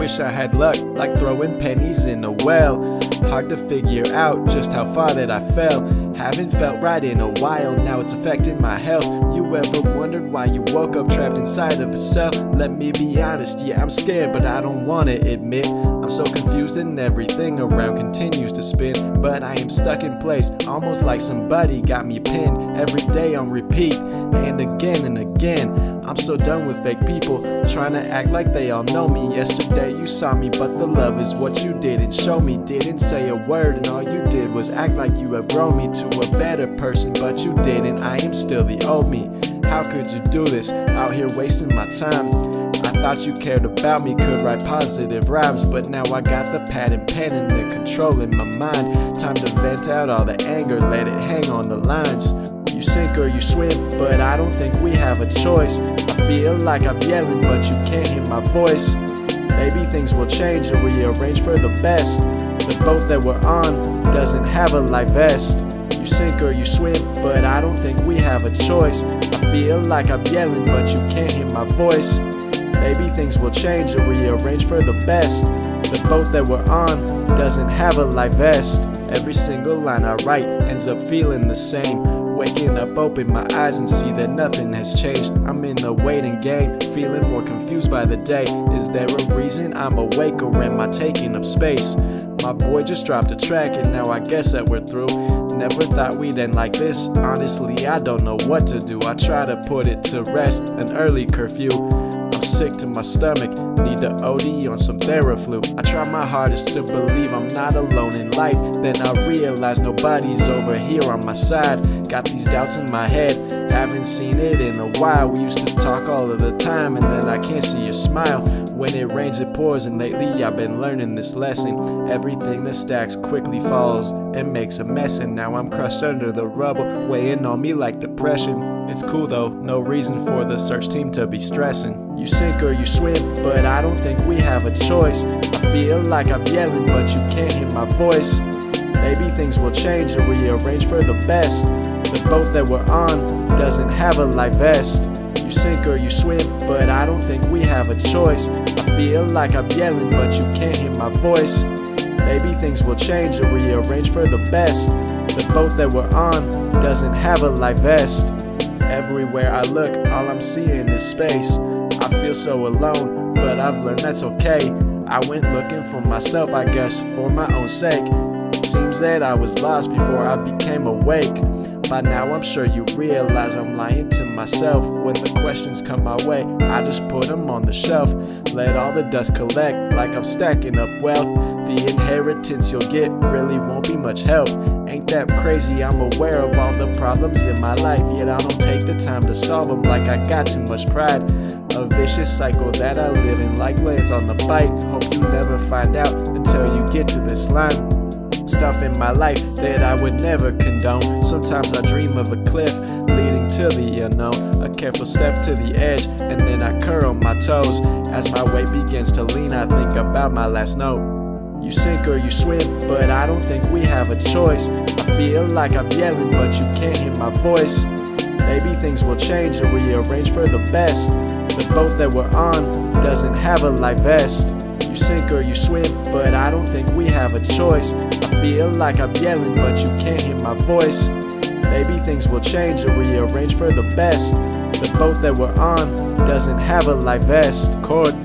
wish I had luck, like throwing pennies in a well. Hard to figure out just how far that I fell. Haven't felt right in a while, now it's affecting my health. You ever wondered why you woke up trapped inside of a cell? Let me be honest, yeah, I'm scared, but I don't wanna admit. I'm so confused and everything around continues to spin. But I am stuck in place, almost like somebody got me pinned. Every day on repeat, and again and again. I'm so done with fake people trying to act like they all know me. Yesterday you saw me, but the love is what you didn't show me. Didn't say a word, and all you did was act like you have grown me to a better person, but you didn't. I am still the old me. How could you do this? Out here wasting my time. Thought you cared about me, could write positive rhymes, but now I got the pad and pen and the control in my mind. Time to vent out all the anger, let it hang on the lines. You sink or you swim, but I don't think we have a choice. I feel like I'm yelling, but you can't hear my voice. Maybe things will change and rearrange for the best. The boat that we're on doesn't have a life vest. You sink or you swim, but I don't think we have a choice. I feel like I'm yelling, but you can't hear my voice. Maybe things will change and rearrange for the best. The boat that we're on doesn't have a life vest. Every single line I write ends up feeling the same. Waking up, open my eyes and see that nothing has changed. I'm in the waiting game, feeling more confused by the day. Is there a reason I'm awake or am I taking up space? My boy just dropped a track and now I guess that we're through. Never thought we'd end like this. Honestly, I don't know what to do. I try to put it to rest, an early curfew sick to my stomach. Need to OD on some Theraflu. I try my hardest to believe I'm not alone in life. Then I realize nobody's over here on my side. Got these doubts in my head. Haven't seen it in a while. We used to talk all of the time, and then I can't see your smile. When it rains, it pours, and lately I've been learning this lesson. Everything that stacks quickly falls and makes a mess, and now I'm crushed under the rubble, weighing on me like depression. It's cool though, no reason for the search team to be stressing. You sink or you swim, but I don't think we have a choice. I feel like I'm yelling, but you can't hear my voice. Maybe things will change and rearrange for the best. The boat that we're on doesn't have a life vest. You sink or you swim, but I don't think we have a choice. I feel like I'm yelling, but you can't hear my voice. Maybe things will change and rearrange for the best. The boat that we're on doesn't have a life vest. Everywhere I look, all I'm seeing is space. I feel so alone, but I've learned that's okay. I went looking for myself, I guess, for my own sake. Seems that I was lost before I became awake. By now, I'm sure you realize I'm lying to myself. When the questions come my way, I just put them on the shelf. Let all the dust collect like I'm stacking up wealth. The inheritance you'll get really won't be much help. Ain't that crazy? I'm aware of all the problems in my life, yet I don't take the time to solve them like I got too much pride. A vicious cycle that I live in, like Lance on the bike. Hope you never find out until you get to this line. Stuff in my life that I would never condone. Sometimes I dream of a cliff leading to the unknown. A careful step to the edge, and then I curl my toes. As my weight begins to lean, I think about my last note. You sink or you swim, but I don't think we have a choice. I feel like I'm yelling, but you can't hear my voice. Maybe things will change and rearrange for the best. The boat that we're on doesn't have a life vest. You sink or you swim, but I don't think we have a choice. I feel like I'm yelling, but you can't hear my voice. Maybe things will change and rearrange for the best. The boat that we're on doesn't have a life vest. Chord.